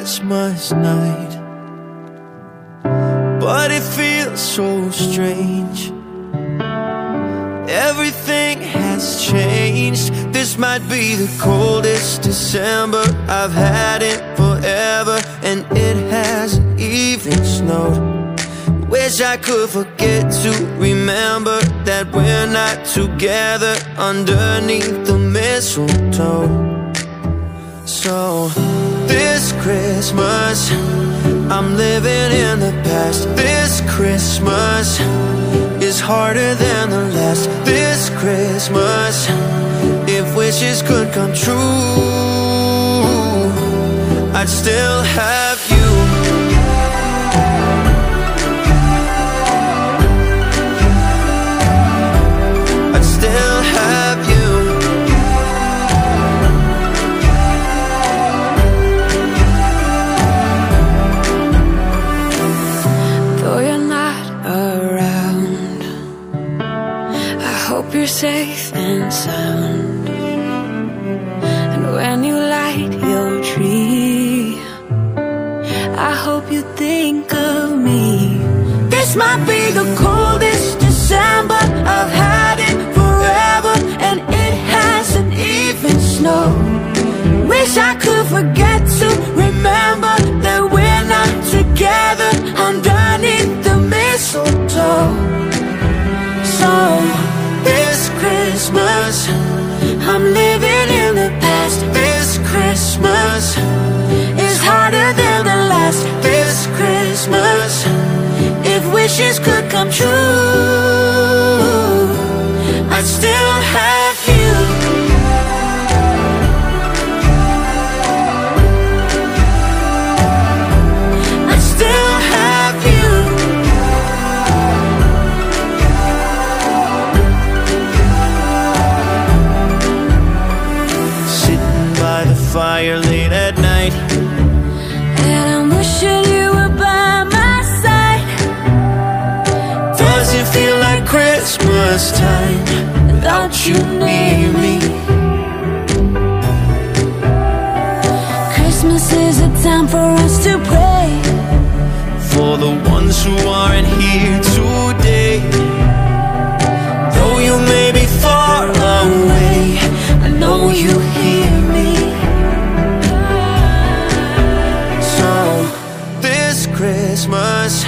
Christmas night. But it feels so strange. Everything has changed. This might be the coldest December I've had in forever, and it hasn't even snowed. Wish I could forget to remember that we're not together underneath the mistletoe. So, this Christmas, I'm living in the past. This Christmas is harder than the last. This Christmas, if wishes could come true, I'd still have you're safe and sound. And when you light your tree, I hope you think of me. This might be the coldest December I've had in forever, and it hasn't even snowed. Wish I could forget to remember that we're not together underneath the mistletoe. I'm living in the past. This Christmas is harder than the last. This Christmas, if wishes could come true, Christmas time without you near me? Christmas is a time for us to pray. For the ones who aren't here today. Though you may be far away, I know you hear me. So, this Christmas,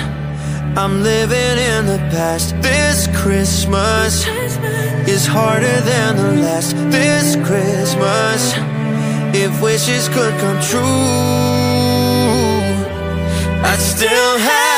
I'm living in the past. This Christmas is harder than the last. This Christmas, if wishes could come true, I'd still have